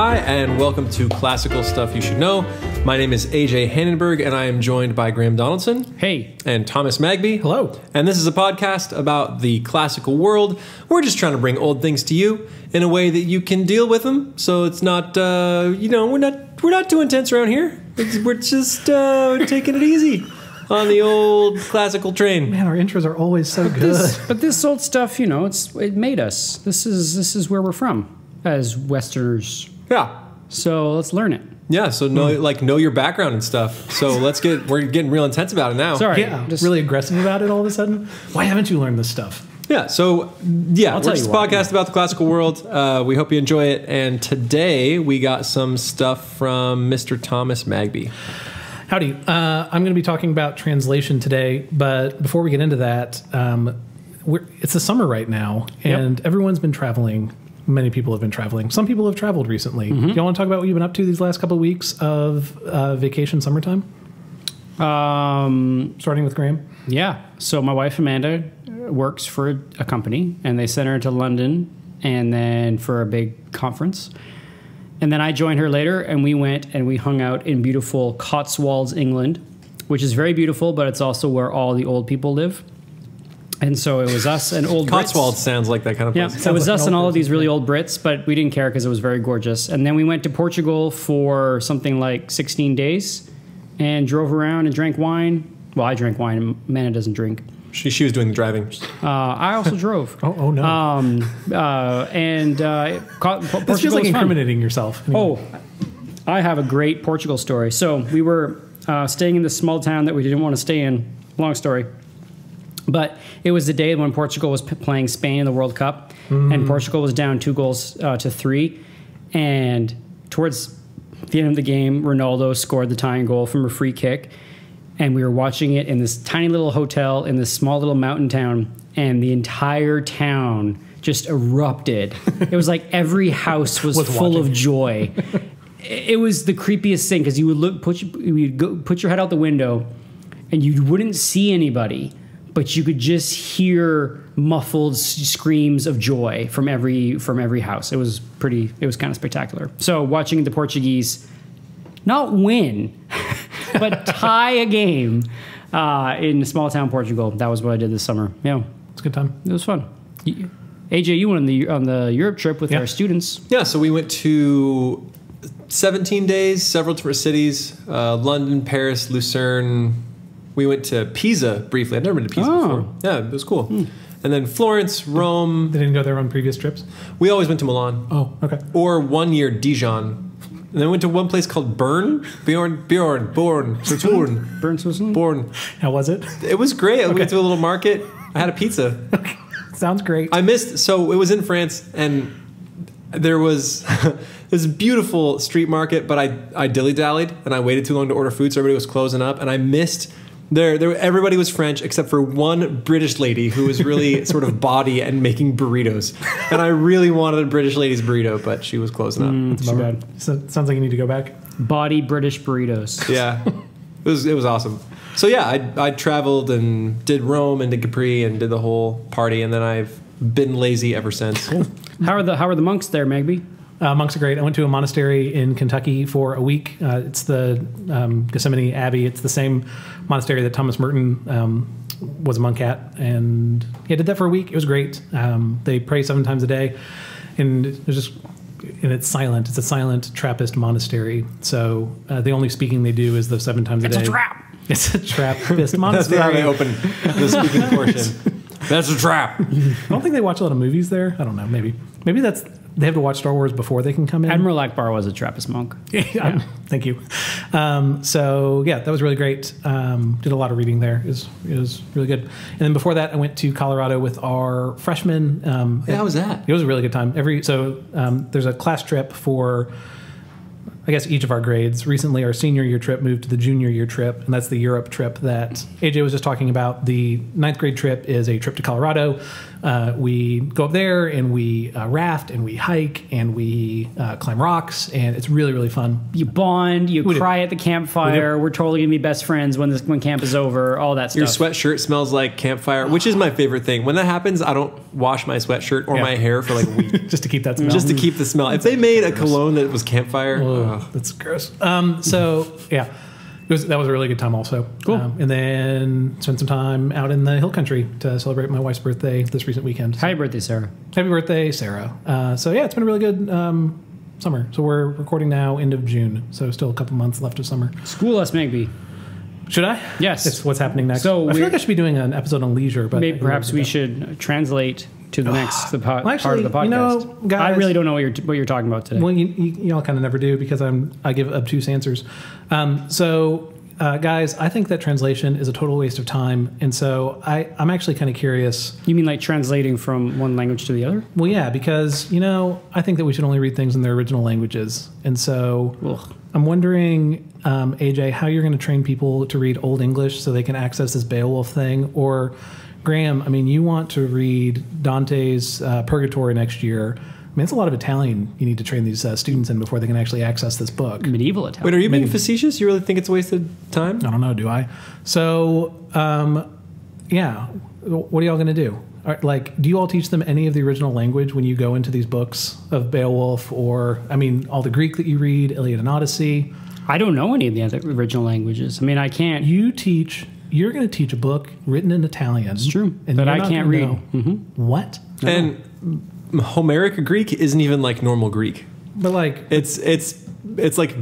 Hi, and welcome to Classical Stuff You Should Know. My name is AJ Hannenberg, and I am joined by Graham Donaldson Hey, and Thomas Magby. Hello. And this is a podcast about the classical world. We're just trying to bring old things to you in a way that you can deal with them. So it's not, uh, you know, we're not we're not too intense around here. It's, we're just uh, taking it easy on the old classical train. Man, our intros are always so good. this, but this old stuff, you know, it's it made us. This is this is where we're from as Westerners. Yeah. So let's learn it. Yeah, so know like know your background and stuff. So let's get we're getting real intense about it now. Sorry, yeah, just really aggressive about it all of a sudden. Why haven't you learned this stuff? Yeah, so yeah, we're tell just a you what. podcast about the classical world. Uh, we hope you enjoy it. And today we got some stuff from Mr. Thomas Magby. Howdy. Uh, I'm going to be talking about translation today, but before we get into that, um, we're, it's the summer right now, and everyone's been traveling. Many people have been traveling. Some people have traveled recently. Mm-hmm. Do y'all want to talk about what you've been up to these last couple of weeks of uh, vacation summertime? um, Starting with Graham. yeah. So my wife Amanda works for a company, and they sent her to London, and then for a big conference. And then I joined her later, and we went and we hung out in beautiful Cotswolds, England, which is very beautiful, but it's also where all the old people live. And so it was us and old Brits. Cotswold sounds like that kind of Yeah, place. so it was like us an and all of these really old Brits, but we didn't care because it was very gorgeous. And then we went to Portugal for something like 16 days and drove around and drank wine. Well, I drank wine, and Amanda doesn't drink. She, she was doing the driving. Uh, I also drove. Oh, oh no. Um, uh, and uh, co- this Portugal feels like was fun. incriminating yourself. Oh, I have a great Portugal story. So we were uh, staying in this small town that we didn't want to stay in. Long story. But it was the day when Portugal was p- playing Spain in the World Cup, and Portugal was down two goals uh, to three. And towards the end of the game, Ronaldo scored the tying goal from a free kick. And we were watching it in this tiny little hotel in this small little mountain town, and the entire town just erupted. it was like every house was, Was full of joy. it was the creepiest thing because you would look, put you would go, put your head out the window, and you wouldn't see anybody, but you could just hear muffled s- screams of joy from every from every house. It was pretty. It was kind of spectacular. So watching the Portuguese not win, but tie a game uh, in a small town Portugal. That was what I did this summer. Yeah, it's a good time. it was fun. Y- AJ, you went on the on the Europe trip with Yeah. our students. Yeah, so we went to 17 days, several different cities uh, London, Paris, Lucerne. We went to Pisa briefly. I've never been to Pisa Oh. before. Yeah, it was cool. Hmm. And then Florence, Rome. They didn't go there on previous trips. We always went to Milan. Oh, okay. Or one year, Dijon. And then went to one place called Bern. Bjorn, Bjorn, Born, Born, Burn Switzerland. Born. How was it? It was great. I went to a little market. I had a pizza. Sounds great. I missed. So it was in France, and there was this beautiful street market, but I I dilly dallied and I waited too long to order food, so everybody was closing up, and I missed. There, there, everybody was French except for one British lady who was really sort of baudy and making burritos, and I really wanted a British lady's burrito, but she was closing up. Mm, too bad. So, sounds like you need to go back. Body British burritos. Yeah, it was it was awesome. So yeah, I I traveled and did Rome and did Capri and did the whole party, and then I've been lazy ever since. How are the How are the monks there, Magby? Uh, monks are great. I went to a monastery in Kentucky for a week. Uh, it's the um, Gethsemani Abbey. It's the same monastery that Thomas Merton um, was a monk at, and yeah, did that for a week. It was great. Um, they pray seven times a day, and it was just and it's silent. It's a silent Trappist monastery. So uh, the only speaking they do is the seven times a day. It's day. a trap. It's a Trappist monastery. That's monastery. how they open the speaking portion. That's a trap. I don't think they watch a lot of movies there. I don't know. Maybe maybe that's they have to watch Star Wars before they can come in. Admiral Ackbar was a Trappist monk. yeah. Thank you. Um, so yeah, that was really great. Um, did a lot of reading there. It was, it was really good. And then before that, I went to Colorado with our freshmen. Um, Yeah, how was that? It was a really good time. Every so um, there's a class trip for. I guess each of our grades. Recently, our senior year trip moved to the junior year trip, and that's the Europe trip that AJ was just talking about. The ninth grade trip is a trip to Colorado. Uh, we go up there and we uh, raft and we hike and we uh, climb rocks, and it's really really fun. You bond, you We do. cry at the campfire. We're totally gonna be best friends when this when camp is over. All that stuff. Your sweatshirt smells like campfire, which is my favorite thing. When that happens, I don't wash my sweatshirt or Yeah. my hair for like a week Just to keep that smell. just to keep the smell. If they made a cologne that was campfire, Ugh, ugh. that's gross. Um, so yeah, it was, that was a really good time also. Cool. Um, and then spent some time out in the hill country to celebrate my wife's birthday this recent weekend. So Happy birthday, Sarah. happy birthday, Sarah. Uh, so yeah, it's been a really good um, summer. So we're recording now end of June. So still a couple months left of summer. School us, Magby. Should I? Yes. It's what's happening next. So I feel like I should be doing an episode on leisure, but Maybe perhaps we should translate to the next the po- Well, part of the podcast. you know, guys- I really don't know what you're what you're talking about today. Well, you, you, y'all kind of never do because I'm I give obtuse answers. Um, so, uh, guys, I think that translation is a total waste of time, and so I I'm actually kind of curious. you mean like translating from one language to the other? Well, yeah, because you know I think that we should only read things in their original languages, and so Ugh. I'm wondering, um, AJ, how you're going to train people to read Old English so they can access this Beowulf thing, or Graham, I mean, you want to read Dante's uh, Purgatory next year. I mean, it's a lot of Italian you need to train these uh, students in before they can actually access this book. Medieval Italian. Wait, are you being Maybe. facetious? You really think it's a wasted time? I don't know, do I? So, um, yeah, what are y'all going to do? Are- Like, do you all teach them any of the original language when you go into these books of Beowulf, or I mean, all the Greek that you read, Iliad and Odyssey? I don't know any of the other original languages. I mean, I can't. You teach. You're going to teach a book written in Italian. It's true, that I can't read. Mm-hmm. What? And Homeric Greek isn't even like normal Greek. But like, It's it's it's like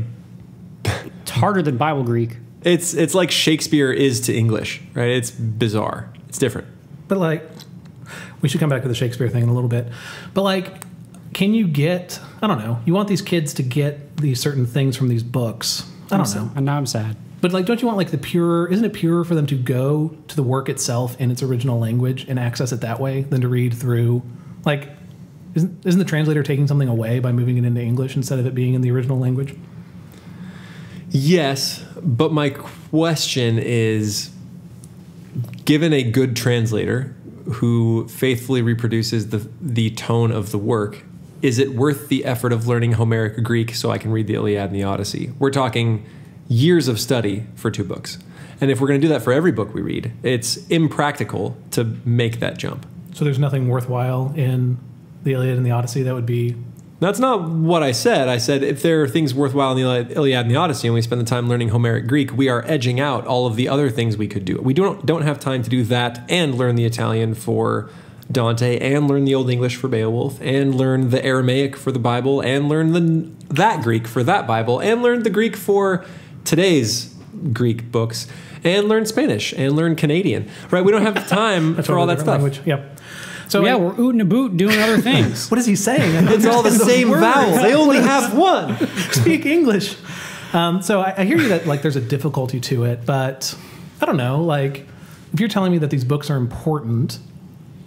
It's harder than Bible Greek. it's it's like Shakespeare is to English, right? It's bizarre. It's different. but like, we should come back to the Shakespeare thing in a little bit. But like, can you get? I don't know. You want these kids to get these certain things from these books. I don't know. And now I'm sad. But like, don't you want like the pure? Isn't it purer for them to go to the work itself in its original language and access it that way than to read through? Like, isn't isn't the translator taking something away by moving it into English instead of it being in the original language? Yes, but my question is given a good translator who faithfully reproduces the the tone of the work, is it worth the effort of learning Homeric Greek so I can read the Iliad and the Odyssey? We're talking years of study for two books. And if we're going to do that for every book we read, it's impractical to make that jump. So there's nothing worthwhile in the Iliad and the Odyssey that would be. That's not what I said. I said if there are things worthwhile in the Iliad- and the Odyssey, and we spend the time learning Homeric Greek, we are edging out all of the other things we could do. We don't don't have time to do that and learn the Italian for Dante, and learn the Old English for Beowulf, and learn the Aramaic for the Bible, and learn the that Greek for that Bible, and learn the Greek for today's Greek books, and learn Spanish, and learn Canadian. Right? We don't have time for all that stuff. Language. Yep. So yeah, I- we're ootin' a boot doing other things. what is he saying? It's all the same words. vowels. They only have one. speak English. Um, so I, I hear you that like there's a difficulty to it, but I don't know. Like if you're telling me that these books are important,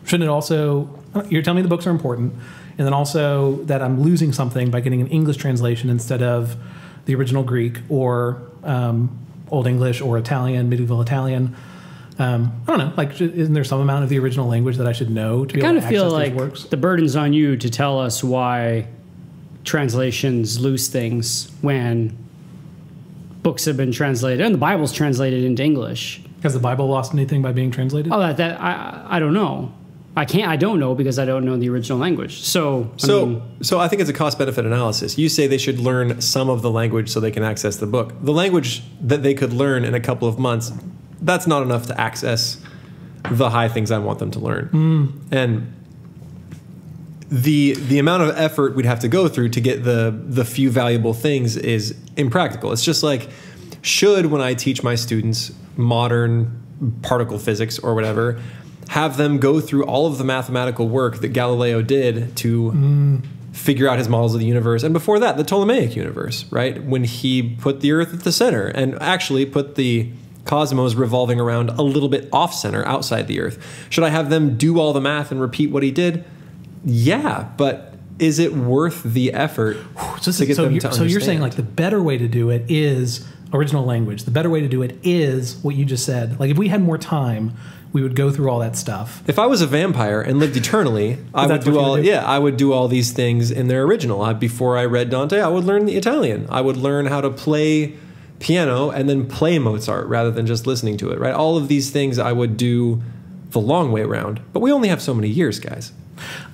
shouldn't it also? You're telling me the books are important, and then also that I'm losing something by getting an English translation instead of the original Greek or um, Old English or Italian, medieval Italian. Um, I don't know. Like, isn't there some amount of the original language that I should know to be I kind able of to feel access like works? the burden's on you to tell us why translations lose things when books have been translated and the Bible's translated into English. Has the Bible lost anything by being translated? Oh, that, that I I don't know. I can't. I don't know because I don't know the original language. So, I So, mean, so I think it's a cost benefit analysis. You say they should learn some of the language so they can access the book. The language that they could learn in a couple of months, that's not enough to access the high things I want them to learn. Mm. And the the amount of effort we'd have to go through to get the the few valuable things is impractical. It's just like should when I teach my students modern particle physics or whatever, have them go through all of the mathematical work that Galileo did to figure out his models of the universe and before that the Ptolemaic universe, right? When he put the earth at the center and actually put the cosmos revolving around a little bit off center outside the earth. Should I have them do all the math and repeat what he did? Yeah, but is it worth the effort So, to get so them you're, to so you're saying like the better way to do it is original language. The better way to do it is what you just said. Like if we had more time, we would go through all that stuff. If I was a vampire and lived eternally, I would do all do? yeah, I would do all these things in their original. I, before I read Dante, I would learn the Italian. I would learn how to play piano and then play Mozart rather than just listening to it, right? All of these things I would do the long way around. But we only have so many years, guys.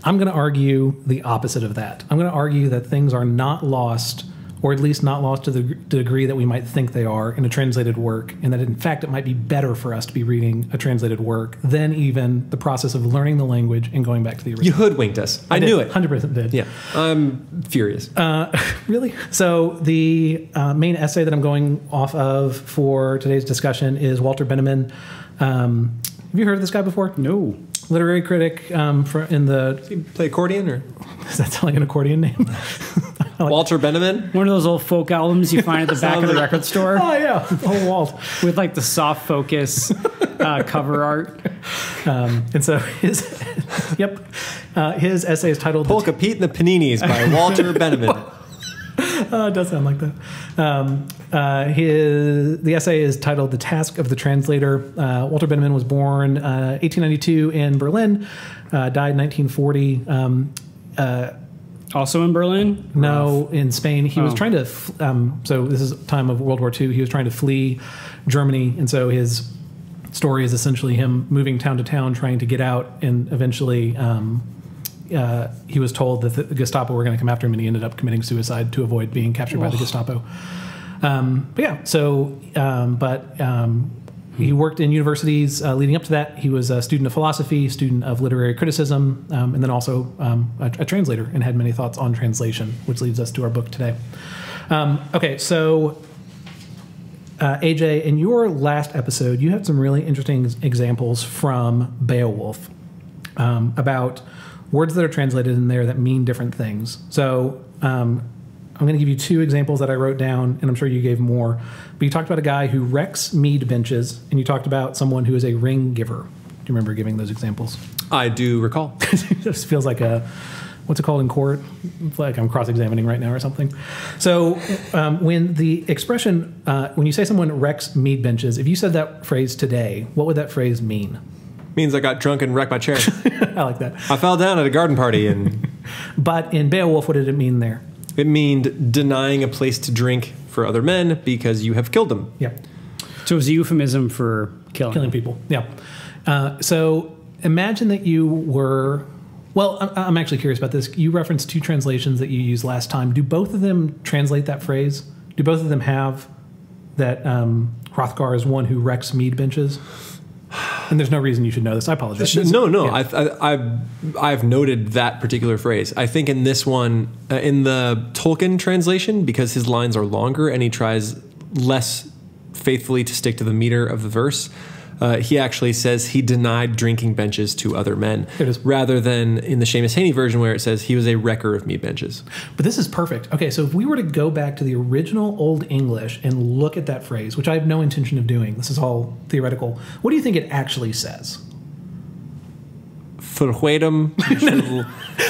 I'm going to argue the opposite of that. I'm going to argue that things are not lost, or at least not lost to the the degree that we might think they are in a translated work, and that in fact it might be better for us to be reading a translated work than even the process of learning the language and going back to the original. You original. hoodwinked us. I, knew it. Hundred percent did. Yeah. I'm furious. Uh, really? So the uh, main essay that I'm going off of for today's discussion is Walter Benjamin. Um, have you heard of this guy before? No. Literary critic um, for, in the. play accordion or Is that sound like an accordion name? Walter Benjamin? One of those old folk albums you find at the back of the record store oh yeah, oh Walt. with like the soft focus uh, cover art. Um, and so his, yep, uh, his essay is titled. Polka Pete and the Paninis by Walter Benjamin. Uh, it does sound like that. Um, uh, his the essay is titled "The Task of the Translator." Uh, Walter Benjamin was born uh, 1892 in Berlin, uh, died 1940. Um, Also in Berlin. no, in Spain. He was Oh. trying to. f- Um, so this is time of World War II. He was trying to flee Germany, and so his story is essentially him moving town to town, trying to get out, and eventually. Um, uh, he was told that the Gestapo were going to come after him, and he ended up committing suicide to avoid being captured by the Gestapo. Um, but yeah, so um, but um, he worked in universities uh, leading up to that. He was a student of philosophy, student of literary criticism, um, and then also um, a, a translator, and had many thoughts on translation, which leads us to our book today. Um, okay, so uh, AJ, in your last episode, you had some really interesting examples from Beowulf um, about words that are translated in there that mean different things. So um, I'm going to give you two examples that I wrote down, and I'm sure you gave more. But you talked about a guy who wrecks mead benches, and you talked about someone who is a ring giver. Do you remember giving those examples? I do recall. this feels like a what's it called in court? It's like I'm cross-examining right now or something. So um, when the expression uh, when you say someone wrecks mead benches, if you said that phrase today, what would that phrase mean? Means I got drunk and wrecked my chair. I like that. I fell down at a garden party and But in Beowulf, what did it mean there? It meaned denying a place to drink for other men because you have killed them. Yeah, So it was a euphemism for killing. killing people. Yeah. Uh, so imagine that you were. Well, I'm- I'm actually curious about this. You referenced two translations that you used last time. Do both of them translate that phrase? Do both of them have that um, Hrothgar is one who wrecks mead benches? And there's no reason you should know this. I apologize. No, no, Yeah. I've, I- I've I've noted that particular phrase. I think in this one, uh, in the Tolkien translation, because his lines are longer and he tries less faithfully to stick to the meter of the verse, uh, he actually says he denied drinking benches to other men, it is. rather than in the Seamus Heaney version where it says he was a wrecker of mead benches. But this is perfect. Okay, so if we were to go back to the original Old English and look at that phrase, which I have no intention of doing, this is all theoretical, what do you think it actually says? Verhuedum,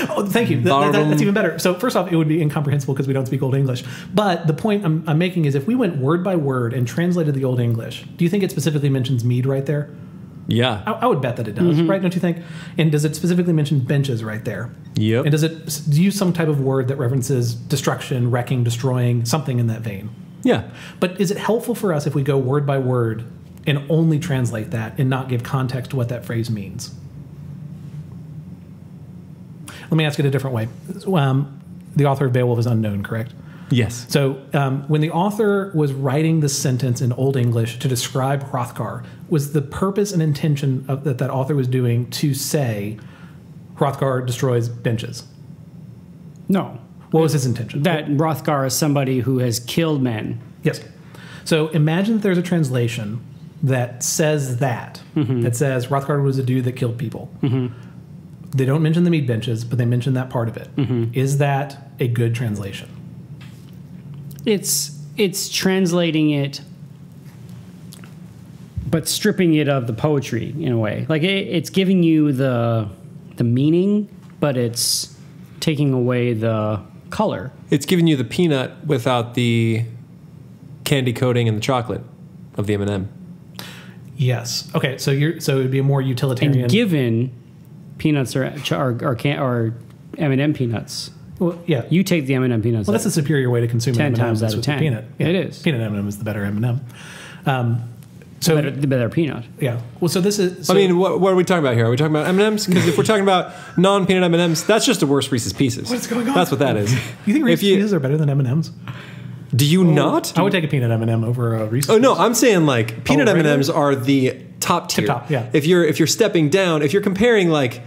Oh, thank you. That- that- that's even better. So, first off, it would be incomprehensible because we don't speak Old English. But the point I'm, I'm making is if we went word by word and translated the Old English, do you think it specifically mentions mead right there? yeah, I, I would bet that it does, mm-hmm. right? Don't you think? And does it specifically mention benches right there? Yep. And does it s- use some type of word that references destruction, wrecking, destroying, something in that vein? yeah. But is it helpful for us if we go word by word and only translate that and not give context to what that phrase means? Let me ask it a different way. Um, the author of Beowulf is unknown, correct? Yes. So, um, when the author was writing this sentence in Old English to describe Hrothgar, was the purpose and intention of, that that author was doing to say Hrothgar destroys benches? No. What was his intention? That Hrothgar is somebody who has killed men. Yes. So imagine that there's a translation that says that. That says Hrothgar was a dude that killed people. They don't mention the meat benches, but they mention that part of it. Is that a good translation? It's it's translating it, but stripping it of the poetry in a way. Like it, it's giving you the the meaning, but it's taking away the color. It's giving you the peanut without the candy coating and the chocolate of the M&M. Yes. Okay. So you're so it would be a more utilitarian. And given peanuts are are are, can, are M&M peanuts, well, yeah. you take the M&M peanuts. well, that's a superior way to consume 10 M&Ms times out of 10. peanut. It is. Peanut M&M is the better M&M. Um, so better, the better peanut. yeah. Well, so this is. So, I mean, what, what are we talking about here? Are we talking about M&Ms? Because if we're talking about non-peanut M&Ms, that's just the worst Reese's Pieces. What's going on? That's what that is. you think Reese's if you, Pieces are better than M&Ms? do you not? I would take a peanut M&M over a Reese's. Oh no, Pieces. I'm saying like peanut Oh, M and regular? M's are the top tier. top, yeah. If you're if you're stepping down, if you're comparing like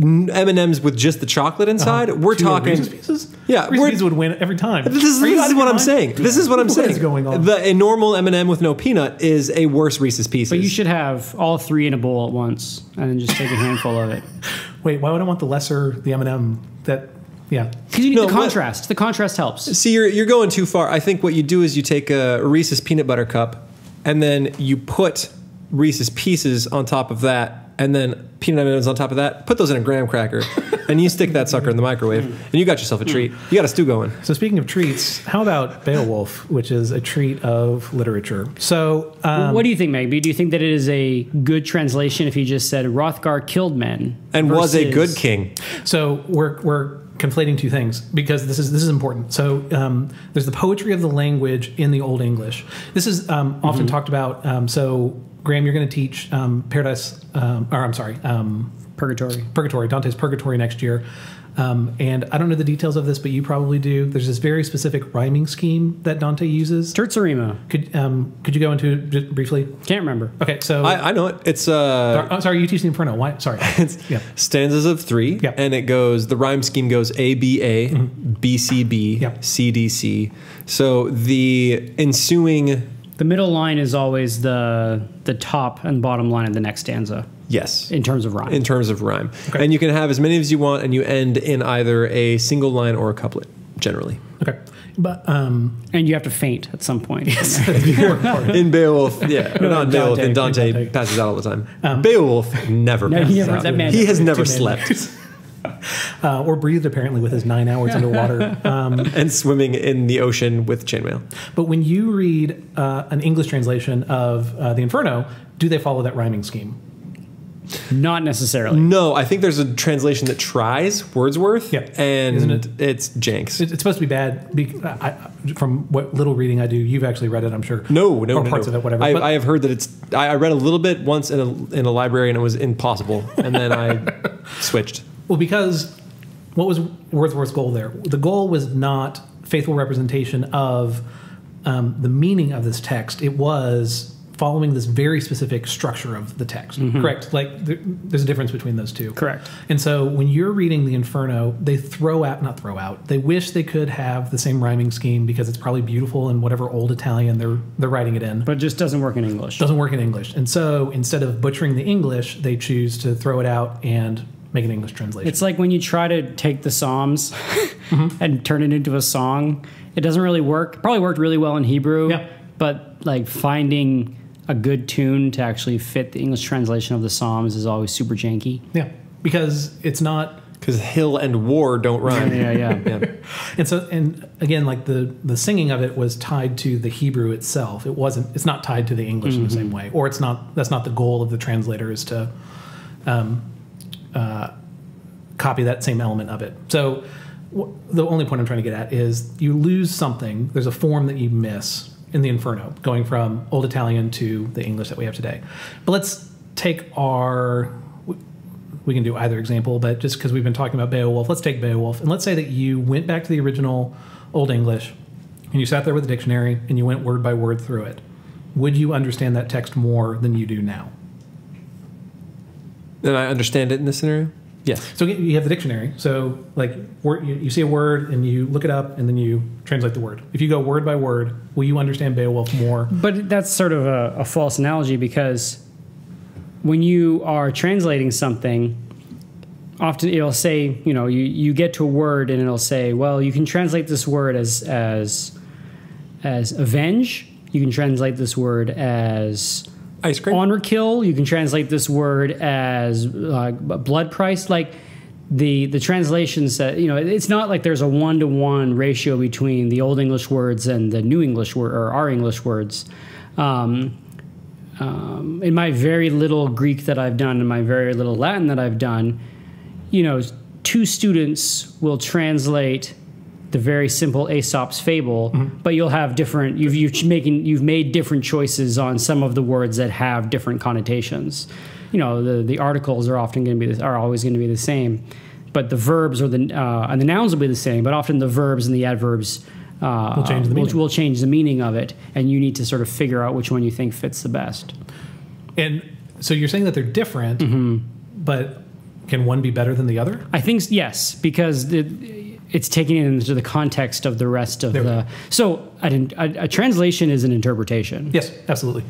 M and M's with just the chocolate inside, we're Uh-huh. To a talking. Reese's Pieces. Yeah, Reese's Pieces would win every time. This is, this is what I'm mind? saying. This is what I'm What saying. is going on? The, a normal M and m with no peanut is a worse Reese's Pieces. But you should have all three in a bowl at once and then just take a handful of it. Wait, why would I want the lesser the M&M that? Yeah. Because you need No, the what- contrast. The contrast helps. See, you're you're going too far. I think what you do is you take a Reese's peanut butter cup, and then you put Reese's Pieces on top of that, and then peanut M&Ms on top of that. Put those in a graham cracker, and you stick that sucker in the microwave, and you got yourself a treat. You got a stew going. So speaking of treats, how about Beowulf, which is a treat of literature? So um, what do you think, Magby? Do you think that it is a good translation if you just said Hrothgar killed men And was a good king. So we're we're conflating two things because this is this is important. So um, there's the poetry of the language in the Old English. This is um, often talked about. Um, so Graham, you're going to teach um, Paradise, um, or I'm sorry, um, Purgatory. Purgatory, Dante's Purgatory next year. Um, and I don't know the details of this, but you probably do. There's this very specific rhyming scheme that Dante uses. Terza Rima. Could um, could you go into it just briefly? Can't remember. Okay, so I, I know it. It's uh, oh, sorry, you teach the Inferno. Why? Sorry. it's Yeah. stanzas of three, Yeah. and it goes. The rhyme scheme goes A B A, B C B, Yeah. C D C. So the ensuing, The middle line is always the the top and bottom line of the next stanza yes, in terms of rhyme. in terms of rhyme. Okay. And you can have as many as you want, and you end in either a single line or a couplet, generally. Okay, but um, and you have to faint at some point. Yes. In Beowulf, yeah, No, not in Beowulf, Dante, and Dante, Dante. passes out all the time. Beowulf never No, he passes never- out. that man he has never slept uh, or breathed apparently with his nine hours underwater. Um, and swimming in the ocean with chainmail. but when you read uh, an English translation of uh, the Inferno, do they follow that rhyming scheme? Not necessarily. No, I think there's a translation that tries Wordsworth, Yeah. and Isn't it? it's Jenks. It- It's supposed to be bad. Be, I, I- from what little reading I do, you've actually read it, I'm sure. No, no, or no, parts no. of it, whatever. I, I have heard that it's. I, I read a little bit once in a in a library, and it was impossible. And then I switched. Well, because what was Wordsworth's goal there? The goal was not faithful representation of um, the meaning of this text. It was following this very specific structure of the text. Correct? Like there, there's a difference between those two. Correct. And so when you're reading the Inferno, they throw out, not throw out, they wish they could have the same rhyming scheme because it's probably beautiful in whatever old Italian they're they're writing it in. But it just doesn't work in English. doesn't work in English. And so instead of butchering the English, they choose to throw it out and make an English translation. It's like when you try to take the Psalms and turn it into a song. It doesn't really work. Probably worked really well in Hebrew. Yeah. But like finding a good tune to actually fit the English translation of the Psalms is always super janky. Yeah, because it's not. Because hill and war don't rhyme. Yeah, yeah. Yeah. And so, and again, like the the singing of it was tied to the Hebrew itself. It wasn't. It's not tied to the English in the same way, or it's not. That's not the goal of the translator is to um, uh, copy that same element of it. So, wh- the only point I'm trying to get at is you lose something. There's a form that you miss in the Inferno, going from Old Italian to the English that we have today. But let's take our we can do either example, but just because we've been talking about Beowulf, let's take Beowulf. And let's say that you went back to the original Old English and you sat there with a dictionary and you went word by word through it. Would you understand that text more than you do now? And I understand it in this scenario. Yes. So you have the dictionary. So, like, word, you, you see a word and you look it up and then you translate the word. If you go word by word, will you understand Beowulf more? But that's sort of a, a false analogy because when you are translating something, often it'll say, you know, you, you get to a word and it'll say, well, you can translate this word as as as avenge. You can translate this word as Ice cream. honor kill. You can translate this word as uh, blood price. Like the the translations that you know it's not like there's a one to one ratio between the old English words and the new English word or our English words. Um, um, in my very little Greek that I've done and my very little Latin that I've done, you know, two students will translate the very simple Aesop's fable, but you'll have different. You've you've making you've made different choices on some of the words that have different connotations. You know, the the articles are often going to be the, are always going to be the same, but the verbs or the uh, and the nouns will be the same, but often the verbs and the adverbs. Uh, Will change the will, meaning. will change the meaning of it, and you need to sort of figure out which one you think fits the best. And so you're saying that they're different, Mm-hmm. but can one be better than the other? I think yes, because the, it's taking it into the context of the rest of There the. So a, a translation is an interpretation. Yes, absolutely.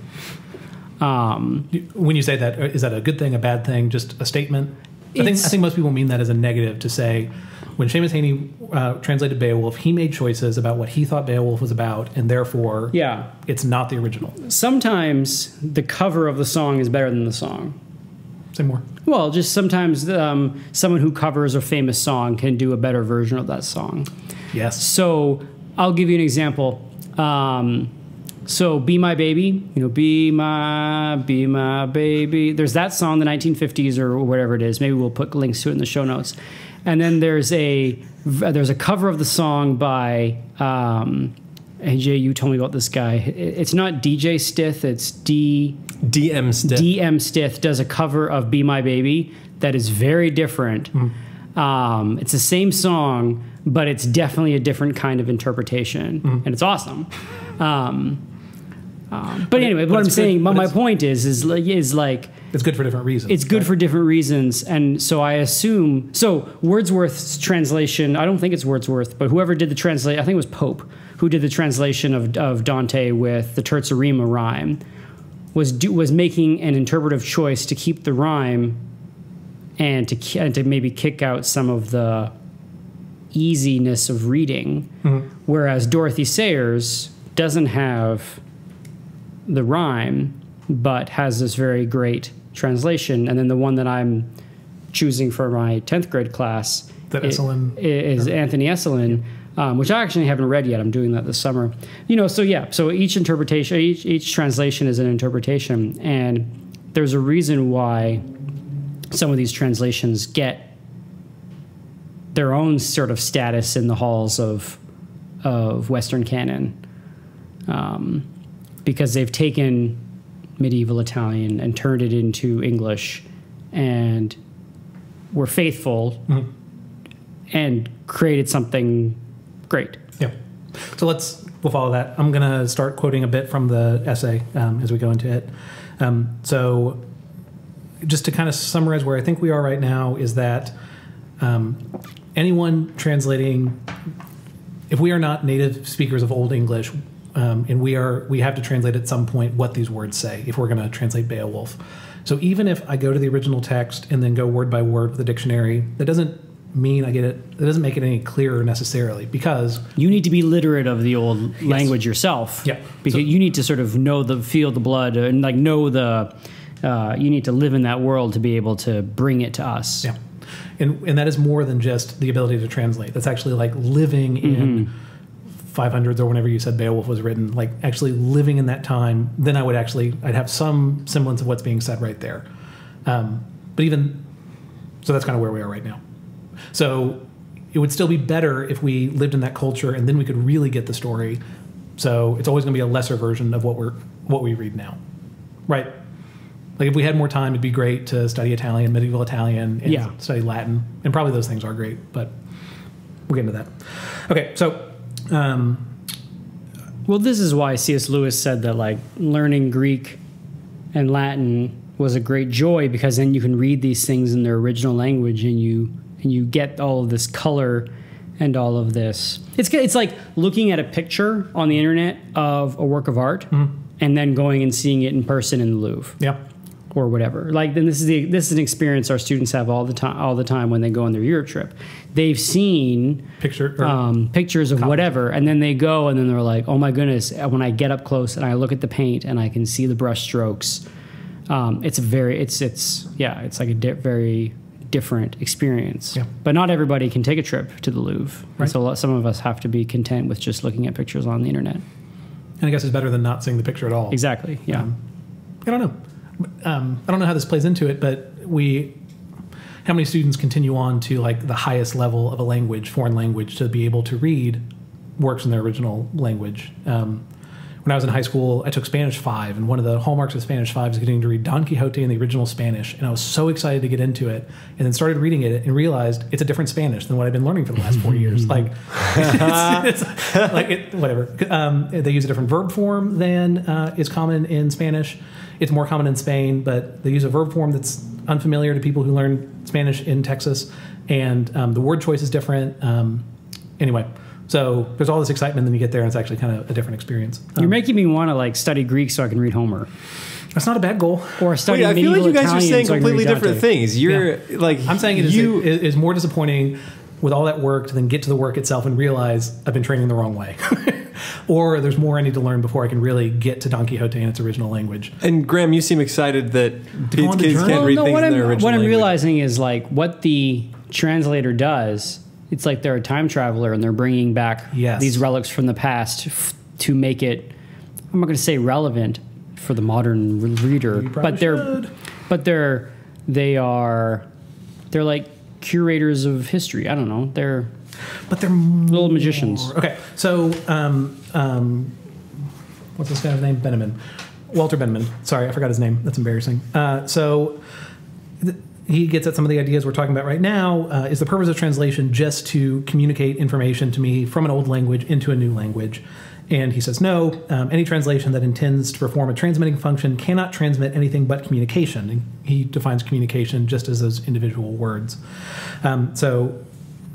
Um, When you say that, is that a good thing, a bad thing, just a statement? I think, I think most people mean that as a negative to say, when Seamus Heaney uh, translated Beowulf, he made choices about what he thought Beowulf was about, and therefore yeah. it's not the original. Sometimes the cover of the song is better than the song. Say more. Well, just sometimes um, someone who covers a famous song can do a better version of that song. Yes. So I'll give you an example. Um, so "Be My Baby," you know, "Be My, Be My Baby." There's that song, the 1950s or whatever it is. Maybe we'll put links to it in the show notes. And then there's a there's a cover of the song by. Um, AJ, you told me about this guy. It's not DJ Stith. It's D. DM Stith. DM Stith does a cover of "Be My Baby" that is very different. Um, it's the same song, but it's definitely a different kind of interpretation, and it's awesome. Um, um, but anyway, but what I'm it's good- saying, my, but my point is, is like, is like It's good for different reasons. it's good for different reasons, and so I assume. So Wordsworth's translation, I don't think it's Wordsworth, but whoever did the translation, I think it was Pope, who did the translation of, of Dante with the Terza Rima rhyme, was do, was making an interpretive choice to keep the rhyme, and to and to maybe kick out some of the easiness of reading, whereas Dorothy Sayers doesn't have the rhyme, but has this very great translation. And then the one that I'm choosing for my 10th grade class That i- Esolen- is Anthony Esolen, um, which I actually haven't read yet. I'm doing that this summer. You know, so yeah, so each interpretation, each, each translation is an interpretation. And there's a reason why some of these translations get their own sort of status in the halls of of Western canon, um, because they've taken medieval Italian and turned it into English, and were faithful and created something great. Yeah. So let's we'll follow that. I'm gonna start quoting a bit from the essay um, as we go into it. Um, so just to kind of summarize where I think we are right now is that um, anyone translating, if we are not native speakers of Old English, um, and we are, we have to translate at some point what these words say if we're going to translate Beowulf. So even if I go to the original text and then go word by word with the dictionary, that doesn't mean I get it. It doesn't make it any clearer necessarily because You need to be literate of the old language yourself. Yeah. Because So- you need to sort of know the feel the blood and like know the. Uh, you need to live in that world to be able to bring it to us. Yeah. And, and that is more than just the ability to translate. That's actually like living in 500s or whenever you said Beowulf was written, like actually living in that time. Then I would actually, I'd have some semblance of what's being said right there. Um, but even, so that's kind of where we are right now. So it would still be better if we lived in that culture and then we could really get the story. So it's always going to be a lesser version of what we're, what we read now. Right. Like if we had more time, it'd be great to study Italian, medieval Italian, and Yeah. study Latin, and probably those things are great. But we'll get into that. Okay, so um, Well, this is why C.S. Lewis said that like learning Greek and Latin was a great joy because then you can read these things in their original language and you and you get all of this color and all of this. It's it's like looking at a picture on the internet of a work of art and then going and seeing it in person in the Louvre yeah, or whatever. Like then this is the this is an experience our students have all the time all the time when they go on their Europe trip. They've seen picture. Um, pictures of whatever, and then they go and then they're like, "Oh my goodness!" When I get up close and I look at the paint and I can see the brush strokes, um, it's a very, it's it's yeah, it's like a di- very different experience. Yeah. But not everybody can take a trip to the Louvre. Right. so a lot- some of us have to be content with just looking at pictures on the internet. And I guess it's better than not seeing the picture at all. Exactly. Yeah. Um, I don't know. Um, I don't know how this plays into it, but we, how many students continue on to like the highest level of a language, foreign language, to be able to read works in their original language? Um, when I was in high school, I took Spanish five, and one of the hallmarks of Spanish five is getting to read Don Quixote in the original Spanish. And I was so excited to get into it, and then started reading it and realized it's a different Spanish than what I've been learning for the last four years. Like, it's, it's like it, whatever. Um, they use a different verb form than uh, is common in Spanish. It's more common in Spain, but they use a verb form that's unfamiliar to people who learn Spanish in Texas, and um, the word choice is different. Um, anyway, so there's all this excitement, and then you get there, and it's actually kind of a different experience. You're Um, making me want to like study Greek so I can read Homer, that's not a bad goal. or study Wait, I feel like you guys Italian are saying so completely different things. You're like I'm saying it is, you. it is more disappointing with all that work to then get to the work itself and realize I've been training the wrong way. or there's more I need to learn before I can really get to Don Quixote in its original language. and Graham, you seem excited that go kids, kids can't Well, read no, things what in I'm, their original what I'm language. realizing is like what the translator does. It's like they're a time traveler and they're bringing back Yes. these relics from the past f- to make it. I'm not going to say relevant for the modern re- reader, but they're should. but they're they are they're like curators of history. I don't know. They're But they're little magicians. Okay, so um, um, what's this guy's name? Benjamin. Walter Benjamin. Sorry, I forgot his name. That's embarrassing. Uh, so th- he gets at some of the ideas we're talking about right now. Uh, is the purpose of translation just to communicate information to me from an old language into a new language? And he says, no, um, any translation that intends to perform a transmitting function cannot transmit anything but communication. And he defines communication just as those individual words. Um, so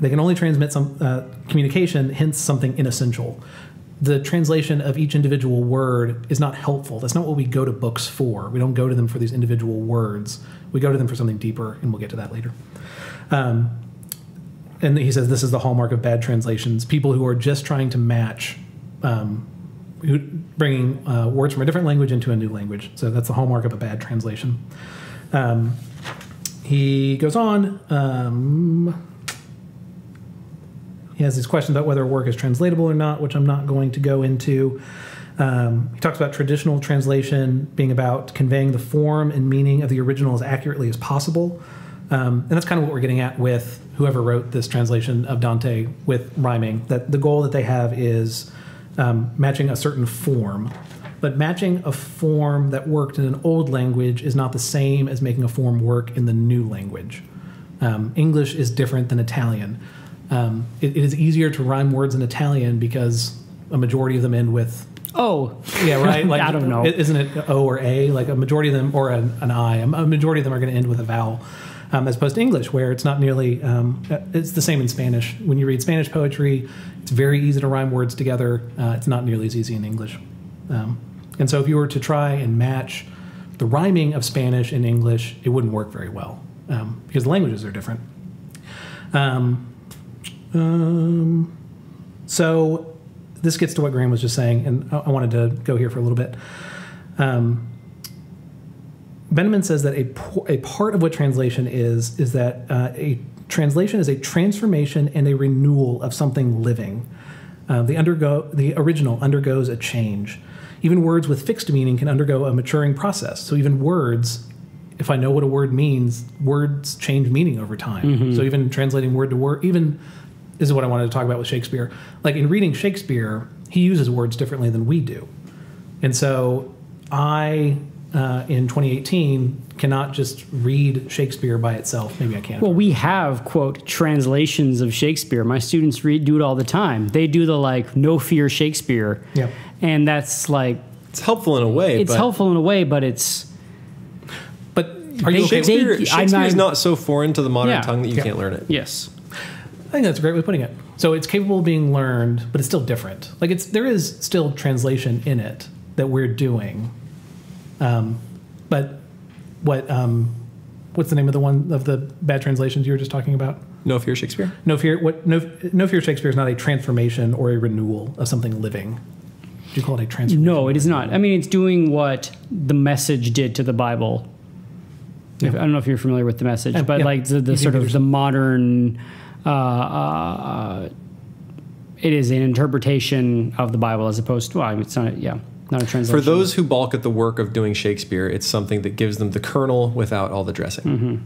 they can only transmit some uh, communication, hence something inessential. The translation of each individual word is not helpful. That's not what we go to books for. We don't go to them for these individual words. We go to them for something deeper, and we'll get to that later. Um, and he says this is the hallmark of bad translations: people who are just trying to match, um, bringing uh, words from a different language into a new language. So that's the hallmark of a bad translation. Um, he goes on. Um, he has these questions about whether a work is translatable or not, which I'm not going to go into. Um, he talks about traditional translation being about conveying the form and meaning of the original as accurately as possible. Um, and that's kind of what we're getting at with whoever wrote this translation of Dante with rhyming. That the goal that they have is um, matching a certain form. But matching a form that worked in an old language is not the same as making a form work in the new language. Um, English is different than Italian. Um, it, it is easier to rhyme words in Italian because a majority of them end with oh yeah, right. Like I don't know. Isn't it O or A? Like a majority of them, or an, an I. A majority of them are going to end with a vowel, um, as opposed to English, where it's not nearly. Um, it's the same in Spanish. When you read Spanish poetry, it's very easy to rhyme words together. Uh, it's not nearly as easy in English. Um, and so, if you were to try and match the rhyming of Spanish and English, it wouldn't work very well um, because the languages are different. Um, um, so this gets to what Graham was just saying, and I, I wanted to go here for a little bit. Um, Benjamin says that a, a part of what translation is is that uh, a translation is a transformation and a renewal of something living. Uh, the undergo the original undergoes a change. Even words with fixed meaning can undergo a maturing process. So even words, if I know what a word means, words change meaning over time. So even translating word to word, even this is what I wanted to talk about with Shakespeare. Like in reading Shakespeare, he uses words differently than we do. And so I, uh, in 2018, cannot just read Shakespeare by itself. Maybe I can. Well, we have quote translations of Shakespeare. My students read do it all the time. They do the like no fear Shakespeare. Yeah. And that's like It's helpful in a way. it's but helpful in a way, but it's but are you okay? Shakespeare, They- Shakespeare is not- not so foreign to the modern Yeah. tongue that you Yeah. can't learn it. yes. I think that's a great way of putting it. So it's capable of being learned, but it's still different. Like it's there is still translation in it that we're doing. Um, but what um, what's the name of the one of the bad translations you were just talking about? No fear, Shakespeare. No fear. What no no fear Shakespeare is not a transformation or a renewal of something living. Do you call it a transformation? No, it is not. I mean, it's doing what the message did to the Bible If, I don't know if you're familiar with the message, Yeah, but yeah. like the, the sort of the modern, uh, uh, it is an interpretation of the Bible as opposed to, well, it's not, yeah, not a translation. For those who balk at the work of doing Shakespeare, it's something that gives them the kernel without all the dressing. Mm-hmm.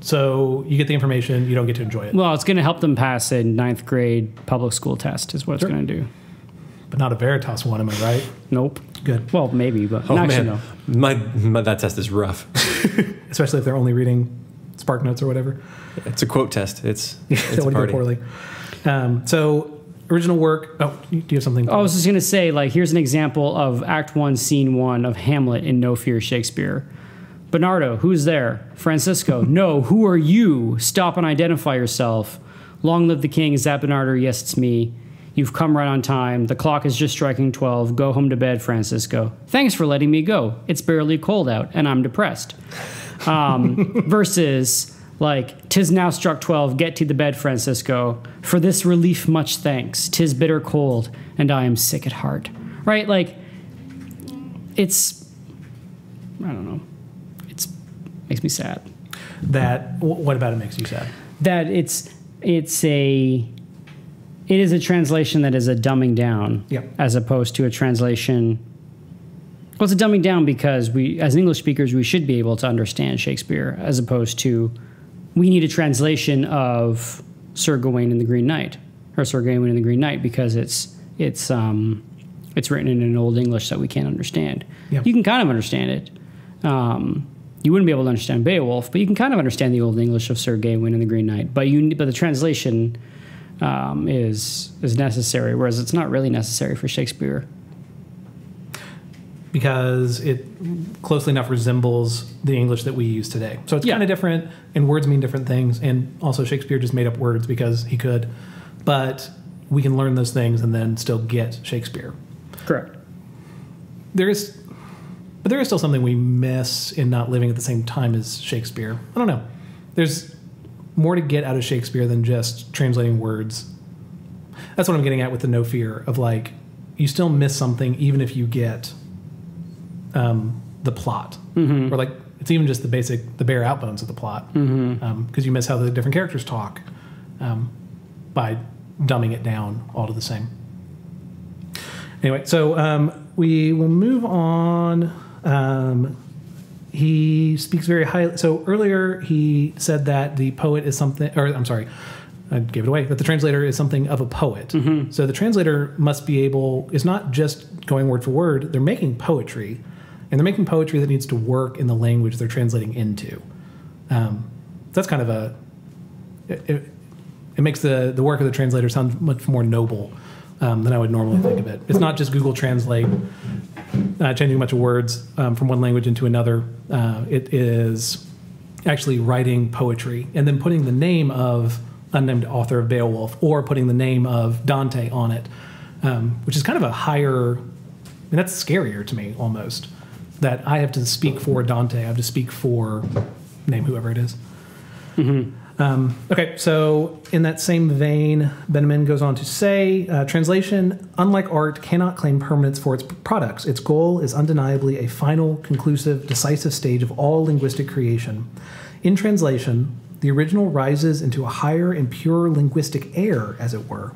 So you get the information, you don't get to enjoy it, well, it's going to help them pass a ninth grade public school test, is what it's going to do. but not a Veritas one, am I right? Nope. Good, Well, maybe, but Oh actually, no. my, my that test is rough. especially if they're only reading Spark Notes or whatever. it's a quote test. It's that it's a would go party. poorly. Um, so original work. Oh, do you have something? I was just going to say, like, here's an example of Act One, Scene One of Hamlet in No Fear Shakespeare. Bernardo, who's there? Francisco, no, who are you? Stop and identify yourself. Long live the king. Is that Bernardo? Yes, it's me. You've come right on time. The clock is just striking 12. Go home to bed, Francisco. Thanks for letting me go. It's barely cold out, and I'm depressed. Um, versus, like, tis now struck 12. Get to the bed, Francisco. For this relief, much thanks. Tis bitter cold, and I am sick at heart. Right? Like, it's, I don't know. It's, makes me sad that. What about it makes you sad? that it's it's a it is a translation that is a dumbing down Yep. as opposed to a translation well it's a dumbing down because we as english speakers we should be able to understand shakespeare as opposed to we need a translation of sir gawain and the green knight or sir gawain and the green knight because it's it's um it's written in an old english that we can't understand Yep. you can kind of understand it um, you wouldn't be able to understand Beowulf, but you can kind of understand the Old English of Sir Gawain and the Green Knight. But you, but the translation um, is is necessary, whereas it's not really necessary for Shakespeare. Because it closely enough resembles the English that we use today. So it's Yeah. kind of different, and words mean different things. And also, Shakespeare just made up words because he could. But we can learn those things and then still get Shakespeare. Correct. there is but there is still something we miss in not living at the same time as shakespeare i don't know there's more to get out of shakespeare than just translating words that's what i'm getting at with the no fear of like you still miss something even if you get um, the plot or like it's even just the basic the bare outbones of the plot because you miss how the different characters talk um, by dumbing it down all to the same Anyway, so um, we will move on. Um, he speaks very highly. So earlier he said that the poet is something, or I'm sorry, I gave it away, that the translator is something of a poet. So the translator must be able, is not just going word for word, they're making poetry. And they're making poetry that needs to work in the language they're translating into. Um, that's kind of a, it, it, makes the, the work of the translator sound much more noble um, than I would normally think of it. It's not just Google Translate, uh, changing a bunch of words um, from one language into another. Uh, it is actually writing poetry and then putting the name of unnamed author of Beowulf or putting the name of Dante on it, um, which is kind of a higher. I mean, that's scarier to me almost. That I have to speak for Dante. I have to speak for name whoever it is. Um, okay, so in that same vein, Benjamin goes on to say uh, translation, unlike art, cannot claim permanence for its products. Its goal is undeniably a final, conclusive, decisive stage of all linguistic creation. In translation, the original rises into a higher and purer linguistic air, as it were.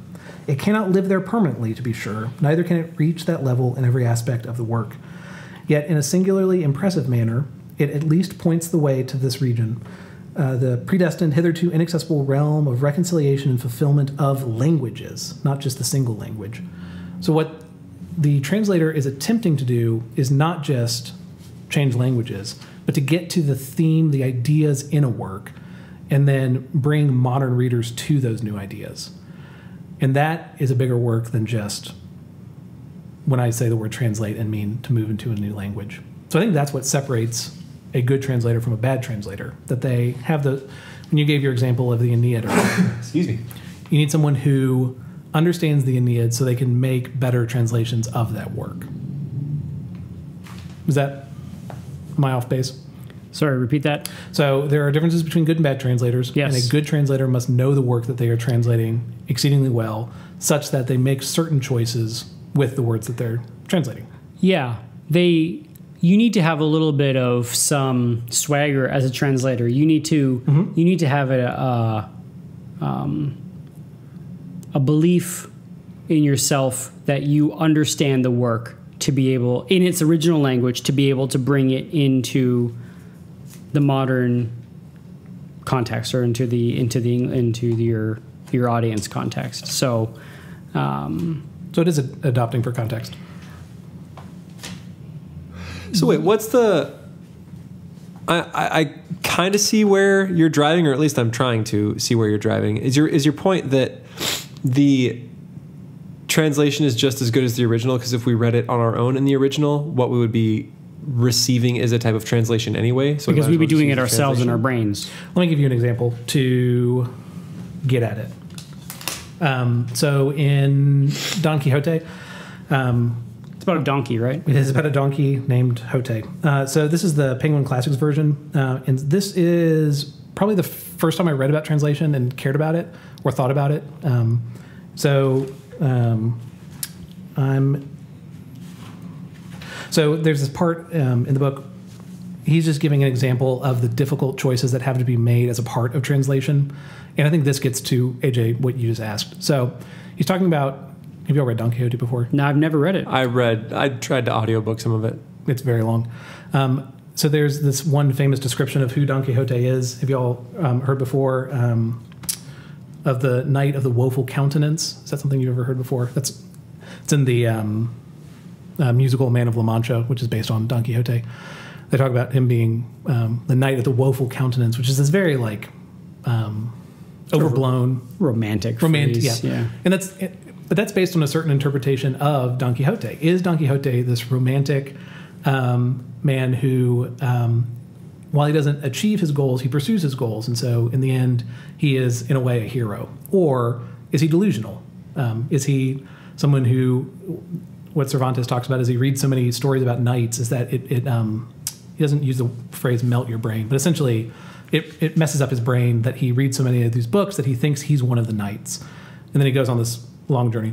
It cannot live there permanently, to be sure, neither can it reach that level in every aspect of the work. Yet, in a singularly impressive manner, it at least points the way to this region, uh, the predestined, hitherto inaccessible realm of reconciliation and fulfillment of languages, not just the single language. So, what the translator is attempting to do is not just change languages, but to get to the theme, the ideas in a work, and then bring modern readers to those new ideas. And that is a bigger work than just when I say the word translate and mean to move into a new language. So I think that's what separates a good translator from a bad translator. That they have the, when you gave your example of the Aeneid, earlier, Excuse me. you need someone who understands the Aeneid so they can make better translations of that work. Is that am I off base? Sorry, repeat that. So there are differences between good and bad translators, Yes. and a good translator must know the work that they are translating exceedingly well, such that they make certain choices with the words that they're translating. Yeah, they you need to have a little bit of some swagger as a translator. You need to you need to have a, a um, a belief in yourself that you understand the work to be able in its original language to be able to bring it into the modern context or into the into the into the, your your audience context. So um, So it is a- adopting for context. So wait, what's the? I I, I kind of see where you're driving, or at least I'm trying to see where you're driving. Is your is your point that the translation is just as good as the original? Because if we read it on our own in the original, what we would be receiving is a type of translation anyway. So because might we'd as be doing it ourselves in our brains. Let me give you an example to get at it. Um, so in Don Quixote, um, It's about a donkey, right? it is about a donkey named Jote. Uh, so this is the Penguin Classics version, uh, and this is probably the first time I read about translation and cared about it or thought about it. Um, so um, I'm. So there's this part um, in the book. He's just giving an example of the difficult choices that have to be made as a part of translation, and I think this gets to AJ what you just asked. So he's talking about. Have you all read Don Quixote before? No, I've never read it. I read. I tried to audiobook some of it. It's very long. Um, so there's this one famous description of who Don Quixote is. Have you all um, heard before um, of the Knight of the Woeful Countenance? Is that something you've ever heard before? That's it's in the um, uh, musical Man of La Mancha, which is based on Don Quixote. They talk about him being um, the Knight of the Woeful Countenance, which is this very like um, overblown Romantic, romantic phrase, yeah. yeah. and that's but that's based on a certain interpretation of don quixote. Is don quixote this romantic um, man who um, while he doesn't achieve his goals he pursues his goals. And so in the end he is in a way a hero. Or is he delusional? Um, is he someone who what cervantes talks about is he reads so many stories about knights is that it, it um, he doesn't use the phrase melt your brain but essentially it, it messes up his brain that he reads so many of these books that he thinks he's one of the knights and then he goes on this long journey.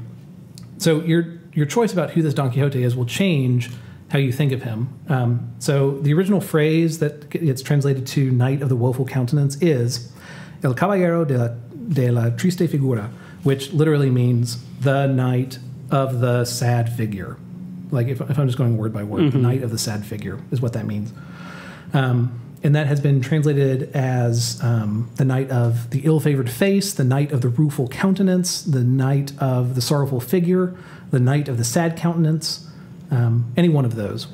So your your choice about who this Don Quixote is will change how you think of him. Um, so the original phrase that gets translated to "Knight of the Woeful Countenance" is "El Caballero de la, de la Triste Figura," which literally means the knight of the sad figure. Like if, if I'm just going word by word, the knight of the sad figure is what that means. Um, and that has been translated as um, the night of the ill-favored face, the night of the rueful countenance, the night of the sorrowful figure, the night of the sad countenance, um, any one of those.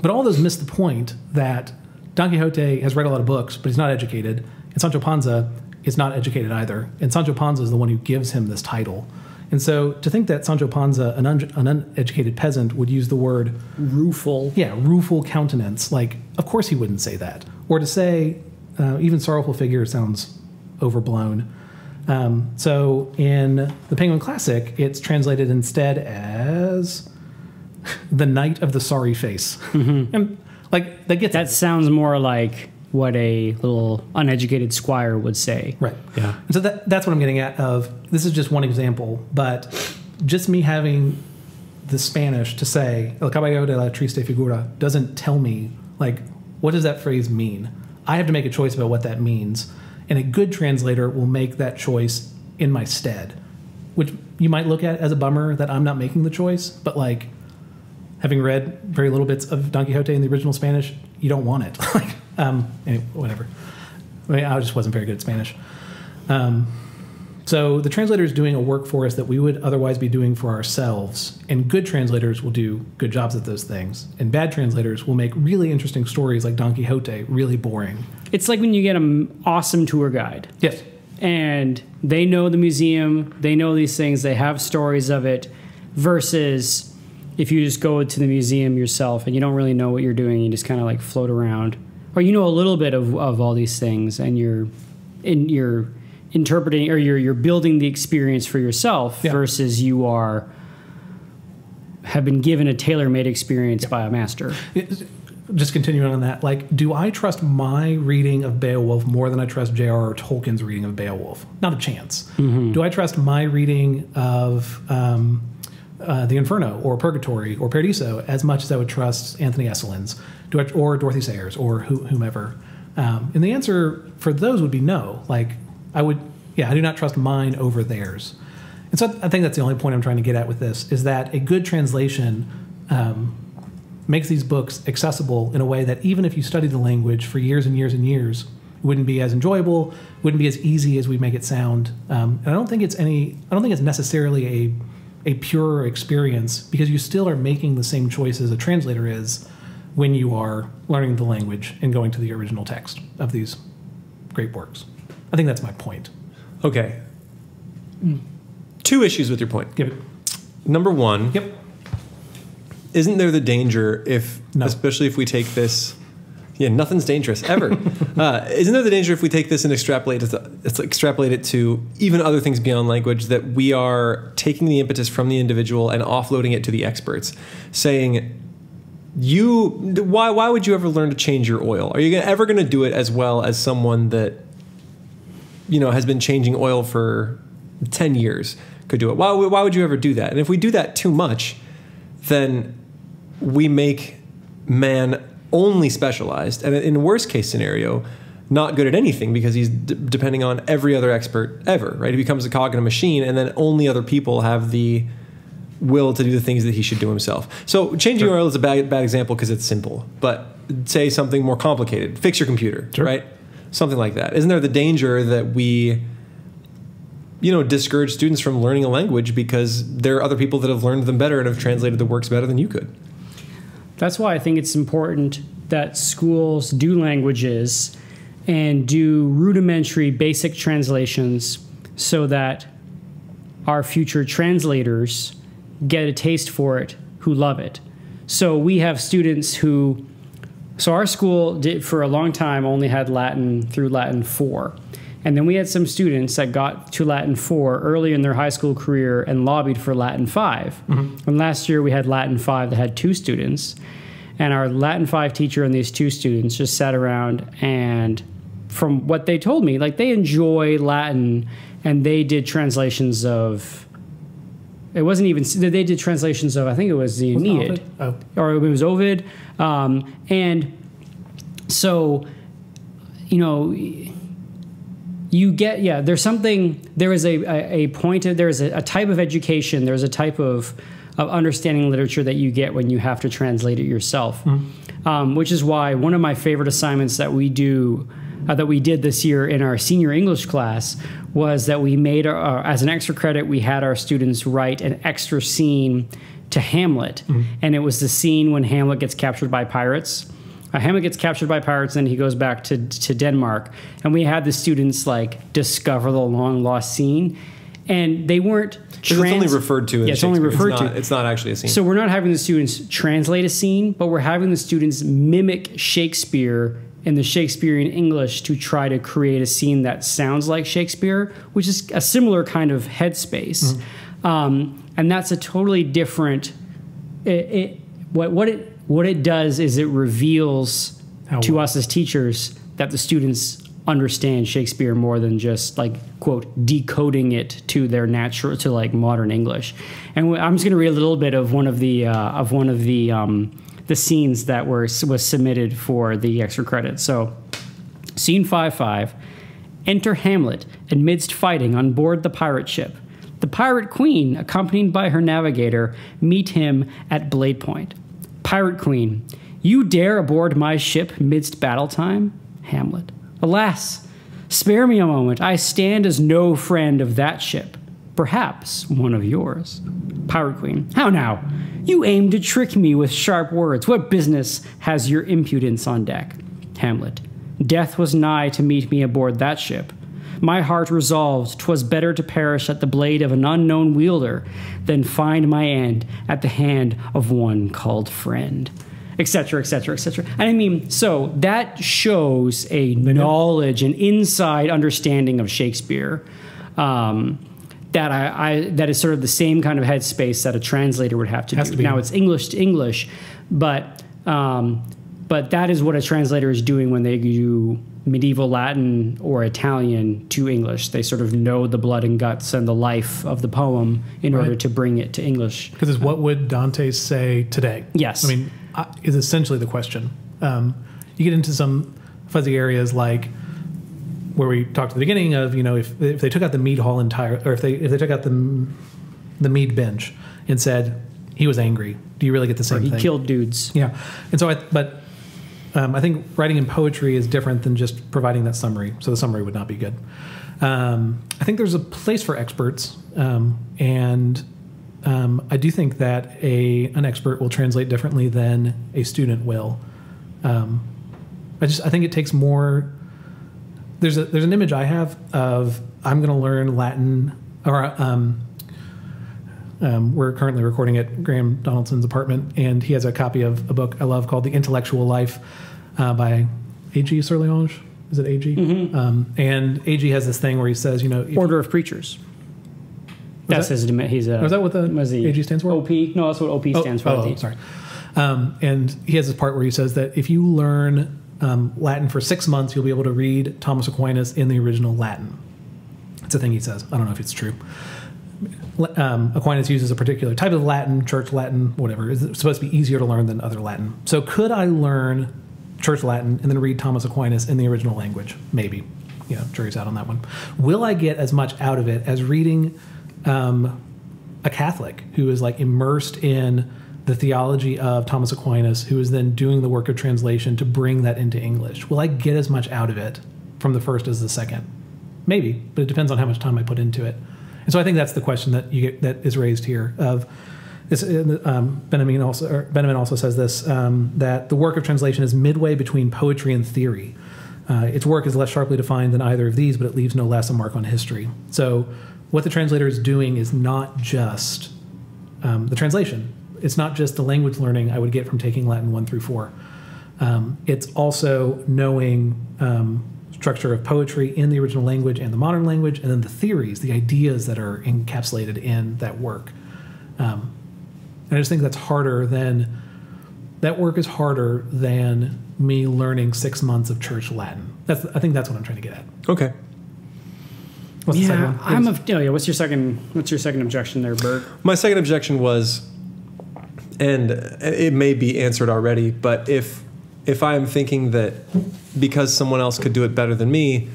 But all those miss the point that Don Quixote has read a lot of books, but he's not educated, and Sancho Panza is not educated either. And Sancho Panza is the one who gives him this title. And so to think that Sancho Panza, an, un- an uneducated peasant, would use the word Rueful. yeah, rueful countenance. Like, of course he wouldn't say that. Or to say, uh, even sorrowful figure sounds overblown. Um, so in the Penguin Classic, it's translated instead as the Knight of the Sorry Face. And, like, that gets That sounds more like what a little uneducated squire would say. Right. Yeah. And so that, that's what I'm getting at of this is just one example, but just me having the Spanish to say El Caballero de la Triste Figura doesn't tell me like what does that phrase mean? I have to make a choice about what that means. And a good translator will make that choice in my stead. Which you might look at as a bummer that I'm not making the choice, but like having read very little bits of Don Quixote in the original Spanish, you don't want it. like, um, anyway, whatever. I, mean, I just wasn't very good at Spanish. Um, so the translator is doing a work for us that we would otherwise be doing for ourselves. And good translators will do good jobs at those things. And bad translators will make really interesting stories like Don Quixote really boring. It's like when you get an awesome tour guide Yes. and they know the museum, they know these things, they have stories of it, versus if you just go to the museum yourself and you don't really know what you're doing, you just kind of like float around, or you know a little bit of, of all these things, and you're in you're interpreting or you're you're building the experience for yourself Yeah. versus you are have been given a tailor-made experience by a master. Just continuing on that, like, do I trust my reading of Beowulf more than I trust J.R.R. Tolkien's reading of Beowulf? Not a chance. Do I trust my reading of um, uh, the Inferno or Purgatory or Paradiso as much as I would trust Anthony Esolen's or Dorothy Sayers or who, whomever. Um, and the answer for those would be no. Like I would, yeah, I do not trust mine over theirs. And so I think that's the only point I'm trying to get at with this is that a good translation um, makes these books accessible in a way that even if you study the language for years and years and years, it wouldn't be as enjoyable, wouldn't be as easy as we make it sound. Um, and I don't think it's any, I don't think it's necessarily a a pure experience because you still are making the same choices a translator is when you are learning the language and going to the original text of these great works. I think that's my point. Okay. Two issues with your point. Give it. Number one, Yep. isn't there the danger if, No. especially if we take this, yeah, nothing's dangerous ever. uh, isn't there the danger if we take this and extrapolate it, to, extrapolate it to even other things beyond language that we are taking the impetus from the individual and offloading it to the experts, saying, you why why would you ever learn to change your oil? Are you gonna, ever going to do it as well as someone that you know has been changing oil for 10 years could do it? Why why would you ever do that? And if we do that too much, then we make man only specialized and in worst case scenario not good at anything because he's d- depending on every other expert ever right he becomes a cog in a machine and then only other people have the will to do the things that he should do himself so changing oil is a bad, bad example because it's simple but say something more complicated fix your computer Sure. right something like that isn't there the danger that we you know discourage students from learning a language because there are other people that have learned them better and have translated the works better than you could That's why I think it's important that schools do languages and do rudimentary basic translations so that our future translators get a taste for it who love it. So we have students who so our school did for a long time only had Latin through Latin 4. And then we had some students that got to Latin 4 early in their high school career and lobbied for Latin 5. Mm-hmm. And last year we had Latin 5 that had two students. And our Latin 5 teacher and these two students just sat around and from what they told me, like they enjoy Latin and they did translations of it wasn't even they did translations of I think it was the Aeneid? Oh, or it was Ovid. Um, and so, you know, you get, yeah, there's something, there is a, a, a point, of, there's a, a type of education, there's a type of, of understanding literature that you get when you have to translate it yourself. Um, which is why one of my favorite assignments that we do, uh, that we did this year in our senior English class, was that we made, our, our- as an extra credit, we had our students write an extra scene to Hamlet. And it was the scene when Hamlet gets captured by pirates. Uh, Hamlet gets captured by pirates and he goes back to, to Denmark. And we had the students like discover the long lost scene. And they weren't. 'Cause it's only trans- referred to in Yeah, it's only referred it's to. It's not actually a scene. So we're not having the students translate a scene, but we're having the students mimic Shakespeare in the Shakespearean English to try to create a scene that sounds like Shakespeare, which is a similar kind of headspace. Um, and that's a totally different. It, it what what it what it does is it reveals How to well. us as teachers that the students understand Shakespeare more than just like quote decoding it to their natural to like modern English. And I'm just going to read a little bit of one of the uh, of one of the um, the scenes that were was submitted for the extra credit. So, scene five five. Enter Hamlet amidst fighting on board the pirate ship. The pirate queen, accompanied by her navigator, meet him at Blade Point. Pirate queen, you dare aboard my ship midst battle time? Hamlet. Alas, spare me a moment. I stand as no friend of that ship. Perhaps one of yours. Pirate Queen. How now? You aim to trick me with sharp words. What business has your impudence on deck? Hamlet. Death was nigh to meet me aboard that ship. My heart resolved 'twas better to perish at the blade of an unknown wielder than find my end at the hand of one called friend. Etc., etc., etc. And I mean, so that shows a knowledge an inside understanding of Shakespeare. Um, that I, I that is sort of the same kind of headspace that a translator would have to Has do. to. Now it's English to English, but um, but that is what a translator is doing when they do medieval Latin or Italian to English. They sort of know the blood and guts and the life of the poem in Right. order to bring it to English. Because it's what would Dante say today? Yes. I mean, is essentially the question. Um, you get into some fuzzy areas like where we talked at the beginning of, you know, if, if they took out the mead hall entire, or if they if they took out the the mead bench and said he was angry, do you really get the Or same he thing? killed dudes. Yeah, and so I, but um, I think writing in poetry is different than just providing that summary. So the summary would not be good. Um, I think there's a place for experts, um, and um, I do think that a an expert will translate differently than a student will. Um, I just I think it takes more. There's a there's an image I have of I'm going to learn Latin or um, um, we're currently recording at Graham Donaldson's apartment, and he has a copy of a book I love called The Intellectual Life uh, by A.G. Sertillanges. Is it A.G.? Um, and A.G. has this thing where he says, you know, Order of Preachers. That's that- his. He's a. Oh, is that what the was he- AG stands for? OP. No, that's what OP Oh, stands for. Oh, oh, sorry. Um, and he has this part where he says that if you learn um, Latin for six months, you'll be able to read Thomas Aquinas in the original Latin. It's a thing he says. I don't know if it's true. Um, Aquinas uses a particular type of Latin, church Latin, whatever. It's supposed to be easier to learn than other Latin. So could I learn church Latin and then read Thomas Aquinas in the original language? Maybe. You know, jury's out on that one. Will I get as much out of it as reading um, a Catholic who is like immersed in the theology of Thomas Aquinas, who is then doing the work of translation to bring that into English. Will I get as much out of it from the first as the second? Maybe, but it depends on how much time I put into it. And so I think that's the question that you get that is raised here. Of this, um, Benjamin also Benjamin also says this um, that the work of translation is midway between poetry and theory. Uh, its work is less sharply defined than either of these, but it leaves no less a mark on history. So, what the translator is doing is not just um, the translation. It's not just the language learning I would get from taking Latin one through four. Um, it's also knowing um, structure of poetry in the original language and the modern language, and then the theories, the ideas that are encapsulated in that work. Um, and I just think that's harder than that work is harder than me learning six months of church Latin. That's I think that's what I'm trying to get at. Okay. What's the second Yeah, one? I'm. A, oh, yeah. What's your second? What's your second objection there, Bert? My second objection was, and it may be answered already, but if if I am thinking that because someone else could do it better than me,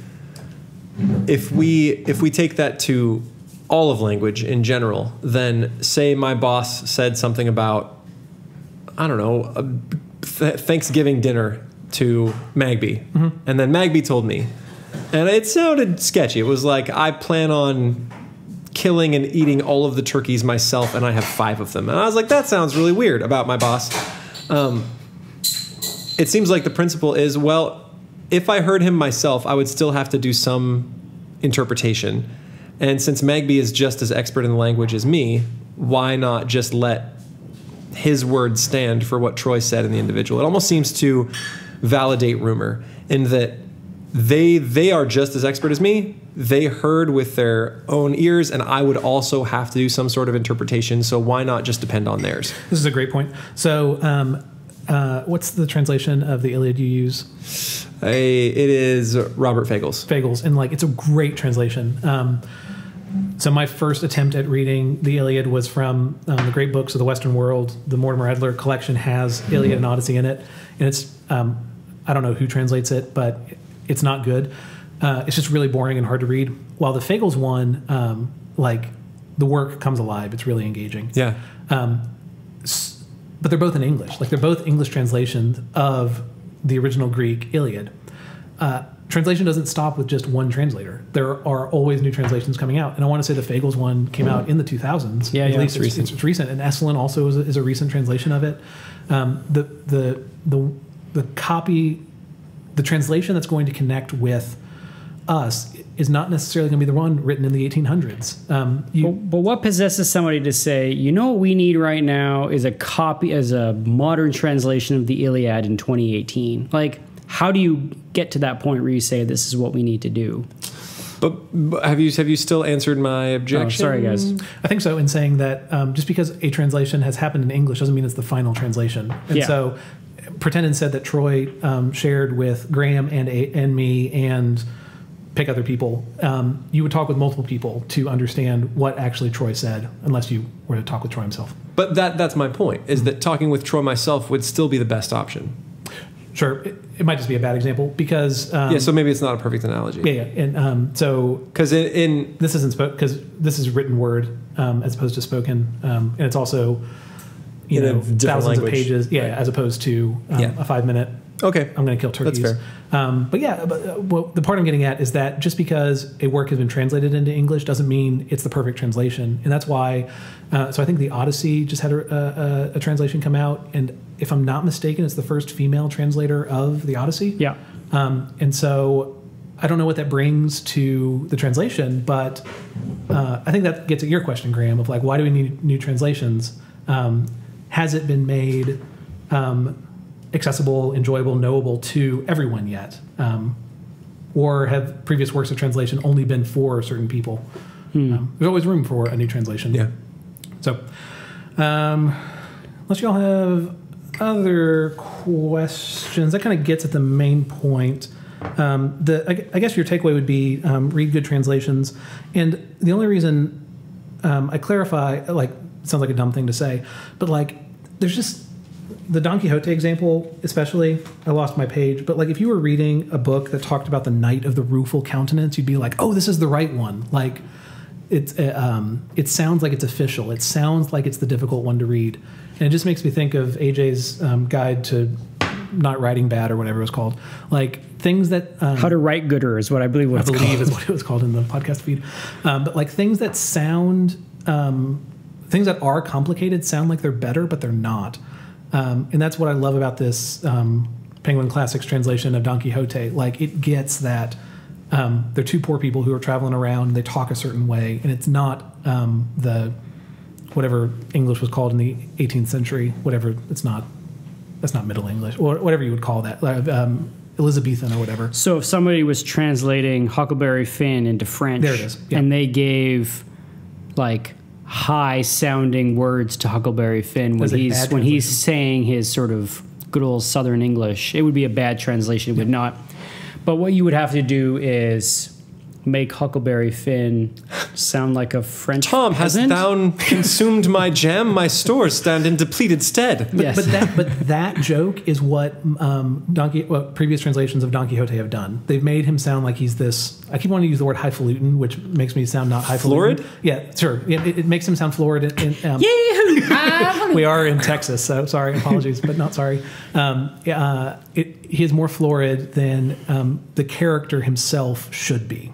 if we if we take that to all of language in general, then say my boss said something about I don't know a th- Thanksgiving dinner to Magby, mm-hmm. and then Magby told me, and it sounded sketchy. It was like I plan on killing and eating all of the turkeys myself, and I have five of them. And I was like, that sounds really weird about my boss. Um, it seems like the principle is well, if I heard him myself, I would still have to do some interpretation. And since Magby is just as expert in the language as me, why not just let his words stand for what Troy said in the individual? It almost seems to validate rumor in that they they are just as expert as me. They heard with their own ears, and I would also have to do some sort of interpretation. So why not just depend on theirs? This is a great point. So, um, uh, what's the translation of the Iliad you use? I, it is Robert Fagles. Fagles, and like it's a great translation. Um, so my first attempt at reading the Iliad was from um, the Great Books of the Western World. The Mortimer Adler collection has Iliad and Odyssey in it, and it's um, I don't know who translates it, but it's not good. Uh, it's just really boring and hard to read. While the Fagles one, um, like the work comes alive. It's really engaging. Yeah. but they're both in English. Like they're both English translations of the original Greek Iliad. Uh, translation doesn't stop with just one translator. There are always new translations coming out, and I want to say the Fagles one came out in the 2000s. Yeah, at yeah, least it's it's, recent. It's, recent, and Esolen also is a, is a recent translation of it. Um, the the the the copy, the translation that's going to connect with us is not necessarily going to be the one written in the 1800s. Um, you, But, but what possesses somebody to say, you know, what we need right now is a copy, as a modern translation of the Iliad in 2018? Like, how do you get to that point where you say this is what we need to do? But, but have you have you still answered my objection? Oh, sorry, guys. I think so in saying that um, just because a translation has happened in English doesn't mean it's the final translation. And Yeah. so pretend and said that Troy um, shared with Graham and a- and me and pick other people, um, you would talk with multiple people to understand what actually Troy said, unless you were to talk with Troy himself. But that that's my point is that talking with Troy myself would still be the best option. Sure, it, it might just be a bad example because um, yeah, so maybe it's not a perfect analogy. yeah, yeah, and um, so Because in, in this isn't spoke because this is written word um, as opposed to spoken, um, and it's also you know thousands language. of pages, yeah, Right. as opposed to um, Yeah. a five minute. okay, I'm going to kill turkeys. That's Um, but yeah, but, uh, well, the part I'm getting at is that just because a work has been translated into English doesn't mean it's the perfect translation, and that's why. Uh, so I think the Odyssey just had a, a, a translation come out, and if I'm not mistaken, it's the first female translator of the Odyssey. Yeah. Um, and so I don't know what that brings to the translation, but uh, I think that gets at your question, Graham, of like, why do we need new translations? Um, has it been made um, accessible, enjoyable, knowable to everyone yet? Um, or have previous works of translation only been for certain people? Um, there's always room for a new translation. yeah. So, um, unless y'all have other questions, that kind of gets at the main point. Um, the I, I guess your takeaway would be um, read good translations, and the only reason um, I clarify, like, it sounds like a dumb thing to say, but like, there's just the Don Quixote example, especially. I lost my page, but like, if you were reading a book that talked about the knight of the rueful countenance, you'd be like, oh, this is the right one. Like, it's uh, um, it sounds like it's official. It sounds like it's the difficult one to read, and it just makes me think of AJ's um, guide to not writing bad or whatever it was called. Like things that um, How to write gooder is what I believe what I believe called. is what it was called in the podcast feed. Um, but like things that sound, um, things that are complicated sound like they're better, but they're not. Um, and that's what I love about this um, Penguin Classics translation of Don Quixote. Like it gets that um, they're two poor people who are traveling around. And they talk a certain way, and it's not um, the whatever English was called in the 18th century. Whatever it's not. That's not Middle English or whatever you would call that. Um, Elizabethan or whatever. So if somebody was translating Huckleberry Finn into French, There it is, yeah. and they gave like high sounding words to Huckleberry Finn when he's when he's saying his sort of good old Southern English, it would be a bad translation. It would not. But what you would have to do is make Huckleberry Finn sound like a French Tom, hast peasant. thou consumed my jam? My stores stand in depleted stead. Yes. But that but that joke is what um, Don Qui- what previous translations of Don Quixote have done. They've made him sound like he's this. I keep wanting to use the word highfalutin, which makes me sound not highfalutin. Florid? Yeah, sure. It, it, it makes him sound florid. And, um, we are in Texas, so sorry, apologies, but not sorry. Um, uh, it, he is more florid than um, the character himself should be.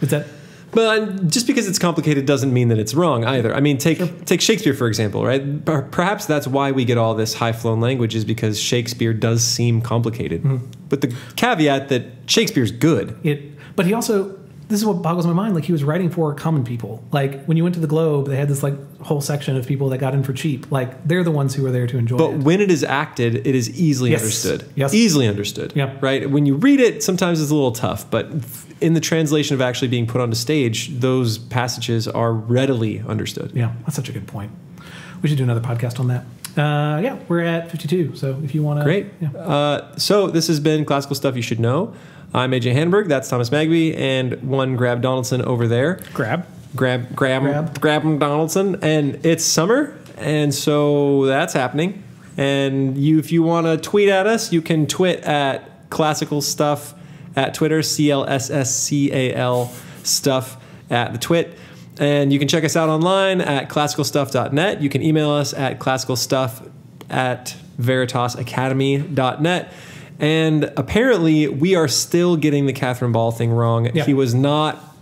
Is that But just because it's complicated doesn't mean that it's wrong either. I mean, take take Shakespeare for example, right? Perhaps that's why we get all this high flown language is because Shakespeare does seem complicated. Mm-hmm. But the caveat that Shakespeare's good. it? But he also. This is what boggles my mind. Like he was writing for common people. Like when you went to the Globe, they had this like whole section of people that got in for cheap. Like they're the ones who were there to enjoy But it. when it is acted, it is easily Yes. understood. Yes. Easily understood. Yeah. Right? When you read it, sometimes it's a little tough, but in the translation of actually being put onto stage, those passages are readily understood. Yeah, that's such a good point. We should do another podcast on that. Uh, yeah, we're at 52. So if you want to. Great. Yeah. Uh, so this has been classical stuff you should know. I'm AJ Hanberg. That's Thomas Magby, and one Grab Donaldson over there. Grab. Grab, grab, Grab. grab, Donaldson, and it's summer, and so that's happening. And you, if you want to tweet at us, you can twit at classical stuff at Twitter, C L S S C A L stuff at the twit. And you can check us out online at classicalstuff.net. You can email us at classicalstuff at veritasacademy.net. And apparently, we are still getting the Catherine Ball thing wrong. Yeah. He was not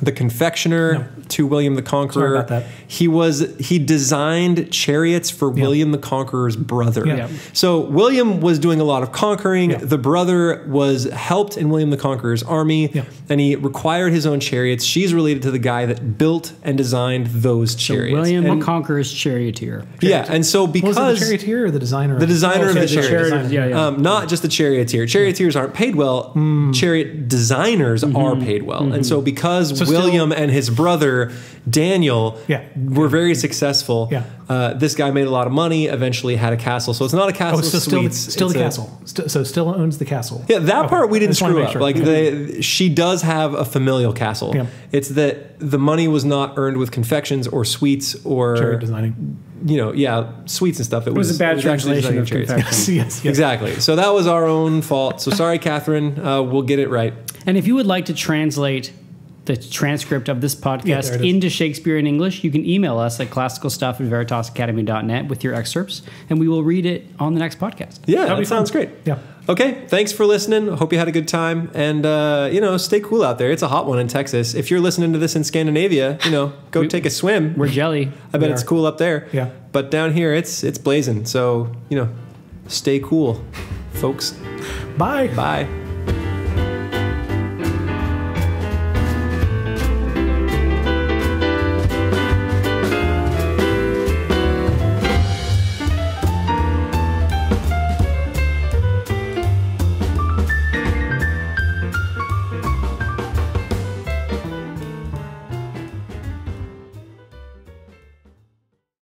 the confectioner No. to William the Conqueror. He was he designed chariots for William the Conqueror's brother. Yeah. Yeah. So William was doing a lot of conquering. Yeah. The brother was helped in William the Conqueror's army, Yeah. and he required his own chariots. She's related to the guy that built and designed those chariots. William And- the Conqueror's charioteer. yeah, and so because the charioteer or the designer? the designer Oh, of the the chariots. chariot- yeah, yeah. Um, not just the charioteer. Charioteers aren't paid well. Hmm. Chariot designers Mm-hmm. are paid well, and so because So still- William and his brother Daniel Yeah. were very successful. Yeah. Uh, this guy made a lot of money. Eventually, had a castle. So it's not a castle. Oh, so still, the, still it's the a- castle. St- so still owns the castle. Yeah, that Okay. part we didn't screw make up. sure. Like they, she does have a familial castle. Yeah. It's that the money was not earned with confections or sweets or Cherry designing. you know, yeah, sweets and stuff. It, It was a bad actually translation of cherries. Yes, yes, yes. Exactly. So that was our own fault. So sorry, Catherine. Uh, we'll get it right. And if you would like to translate the transcript of this podcast there it is. into Shakespeare in English, you can email us at classicalstuff at veritasacademy.net with your excerpts, and we will read it on the next podcast. Yeah, That'd that sounds fun. great. Yeah. Okay, thanks for listening. Hope you had a good time, and uh, you know, stay cool out there. It's a hot one in Texas. If you're listening to this in Scandinavia, you know, go We- take a swim. We're jelly. I bet it's cool up there. Yeah. But down here, it's it's blazing. So you know, stay cool, folks. Bye. Bye.